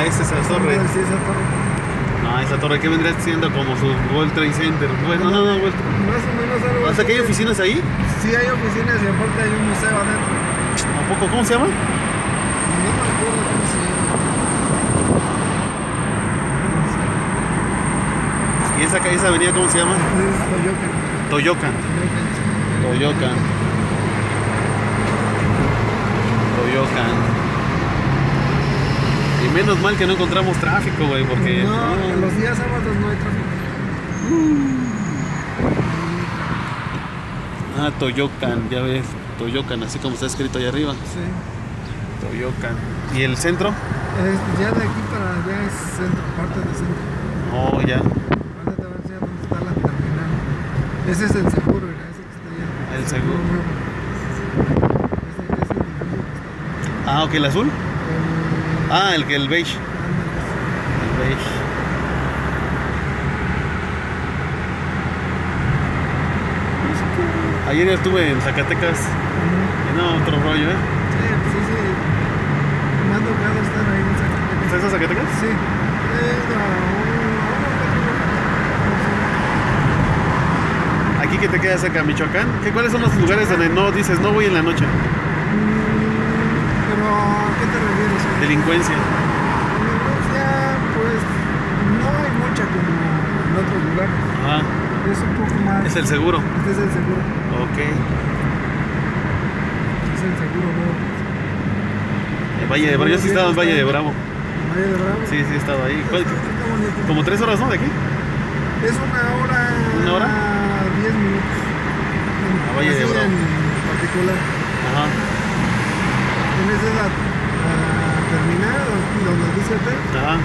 Ah, esa es la torre. Sí, esa torre. No, esa torre que vendría siendo como su World Trade Center. Bueno, no, no, World Más o menos algo sea, que hay oficinas ahí. Sí, hay oficinas y aparte hay un museo adentro. ¿A poco? ¿Cómo se llama? No me acuerdo cómo se llama. ¿Y esa, esa avenida cómo se llama? Es. Toyocan. Toyocan. Toyocan. Toyocan. Y menos mal que no encontramos tráfico, güey, porque. No, los días sábados no hay tráfico. Ah, Toyocan, ya ves. Toyocan, así como está escrito ahí arriba. Sí. Toyocan. ¿Y el centro? Es, ya de aquí para allá es centro, parte del centro. Oh, ya. Ahora te voy a enseñar dónde está la terminal. Ese es el seguro, mira, ese que está allá. El seguro. nuevo. Ese, ese edificio que está Ah, ok, el azul. Ah, el que el beige. El- beige. Ayer ya estuve en Zacatecas. Y no, otro rollo, ¿eh? Sí, sí, sí. Me ha tocado estar ahí en Zacatecas. ¿Estás en Zacatecas? Sí. Aquí que te queda cerca, Michoacán. ¿Qué, ¿Cuáles son los lugares donde no dices no voy en la noche? delincuencia? Delincuencia, pues no hay mucha como en otros lugares. Ajá. Es un poco más. Es el seguro. Este es el seguro. Ok. Este es el seguro, ¿no? El Valle de Bravo, yo sí estaba en Valle de Bravo. ¿Valle de Bravo? Sí, sí, he estado ahí. ¿Cuál? Como tres horas, ¿no? De aquí. Es una hora. ¿Una hora? Diez minutos. A Valle de Bravo. En particular. Ajá. En esa edad 2017. Ajá.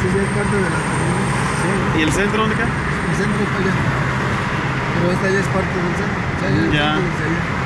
Ya es parte de la ¿Y el centro dónde queda? El centro está allá. Pero esta ya es parte del centro. Ya.